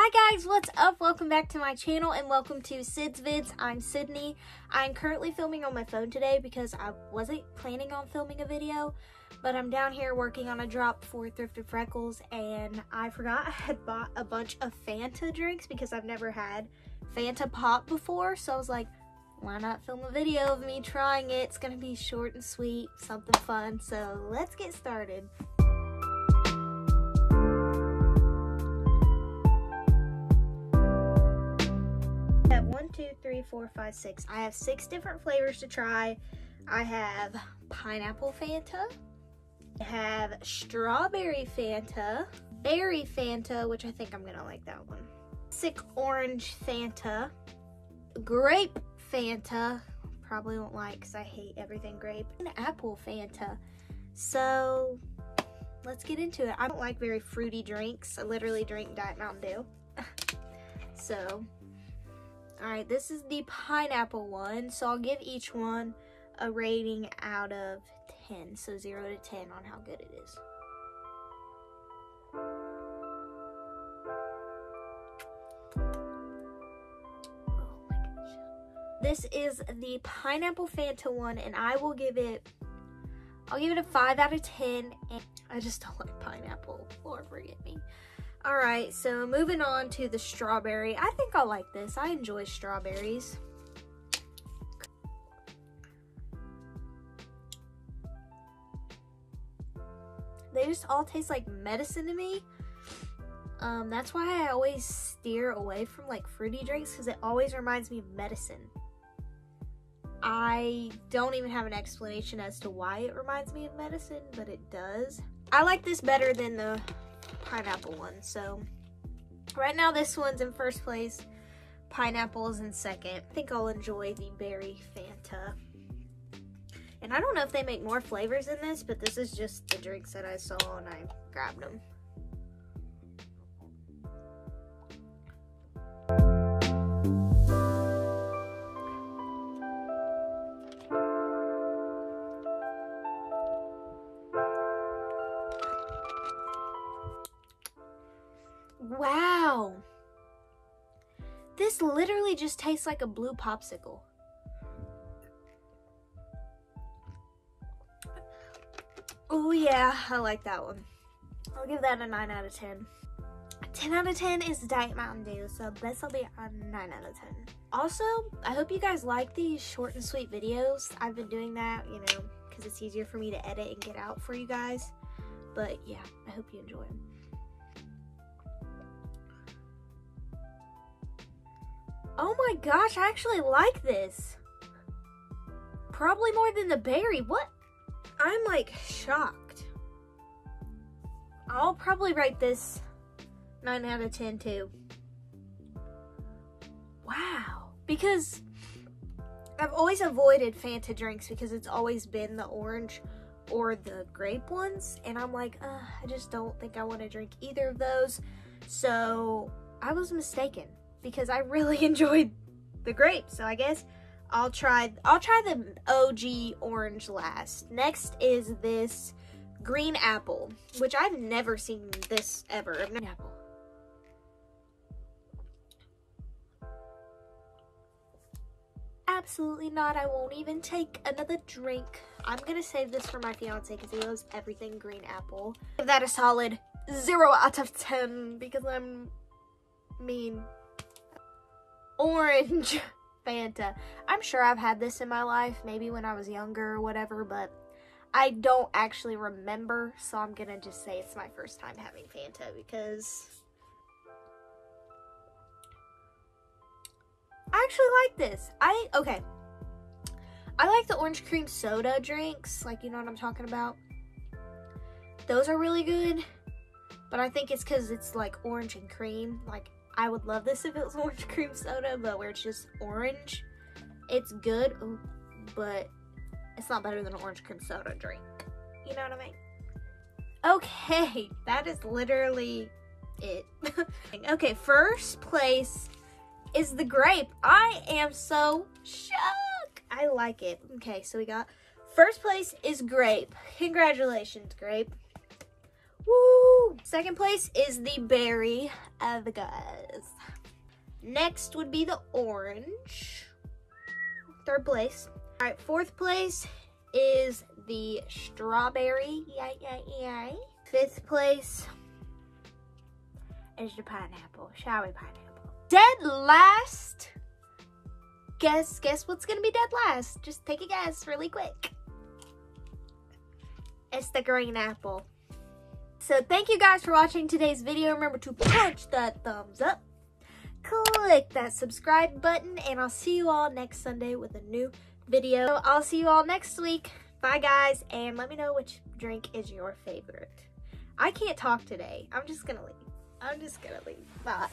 Hi guys, what's up? Welcome back to my channel and welcome to Sid's Vids. I'm Sydnee. I'm currently filming on my phone today because I wasn't planning on filming a video, but I'm down here working on a drop for Thrifted Freckles and I forgot I had bought a bunch of Fanta drinks because I've never had Fanta Pop before, so I was like, why not film a video of me trying it? It's gonna be short and sweet, something fun, so let's get started. I have one, two, three, four, five, six. I have six different flavors to try. I have pineapple Fanta. I have strawberry Fanta, berry Fanta, which I think I'm gonna like that one. Sick orange Fanta, grape Fanta, probably won't like because I hate everything grape, and apple Fanta. So let's get into it. I don't like very fruity drinks. I literally drink Diet Mountain Dew. so all right, this is the pineapple one. So I'll give each one a rating out of 10. So 0 to 10 on how good it is. Oh. This is the pineapple Fanta one and I will give it I'll give it a 5 out of 10 and I just don't like pineapple. Lord forgive me. All right, so moving on to the strawberry. I think I'll like this. I enjoy strawberries. They just all taste like medicine to me. Um, that's why I always steer away from like fruity drinks because it always reminds me of medicine. I don't even have an explanation as to why it reminds me of medicine, but it does. I like this better than the pineapple one. So right now this one's in first place. Pineapple is in second. I think I'll enjoy the berry Fanta. And I don't know if they make more flavors in this, but this is just the drinks that I saw and I grabbed them. This literally just tastes like a blue popsicle. Oh yeah, I like that one. I'll give that a 9 out of 10. 10 out of 10 is Diet Mountain Dew, so this will be a 9 out of 10. Also, I hope you guys like these short and sweet videos. I've been doing that, you know, because it's easier for me to edit and get out for you guys. But yeah, I hope you enjoy them. Oh my gosh, I actually like this. Probably more than the berry. What? I'm like shocked. I'll probably rate this 9 out of 10 too. Wow. Because I've always avoided Fanta drinks because it's always been the orange or the grape ones. And I'm like, I just don't think I want to drink either of those. So I was mistaken because I really enjoyed the grape. So I guess I'll try I'll try the OG orange last. Next is this green apple, which I've never seen this ever. Green Apple. Absolutely not. I won't even take another drink. I'm gonna save this for my fiance because he loves everything green apple. Give that a solid zero out of ten because I'm mean orange Fanta. I'm sure I've had this in my life, maybe when I was younger or whatever, but I don't actually remember, so I'm gonna just say it's my first time having Fanta because I actually like this. I, okay. I like the orange cream soda drinks, like you know what I'm talking about. Those are really good, but I think it's because it's like orange and cream, like I would love this if it was orange cream soda, but where it's just orange, it's good, but it's not better than an orange cream soda drink. You know what I mean? Okay, that is literally it. okay, first place is the grape. I am so shocked. I like it. Okay, so we got first place is grape. Congratulations, grape. Woo! Second place is the berry of the guys. Next would be the orange. Third place. All right, fourth place is the strawberry. Yay, yay, yay. Fifth place is the pineapple. Showy pineapple. Dead last. Guess, guess what's gonna be dead last? Just take a guess really quick. It's the green apple. So thank you guys for watching today's video. Remember to punch that thumbs up. Click that subscribe button and I'll see you all next Sunday with a new video. I'll see you all next week. Bye guys and let me know which drink is your favorite. I can't talk today. I'm just gonna leave. I'm just gonna leave. Bye.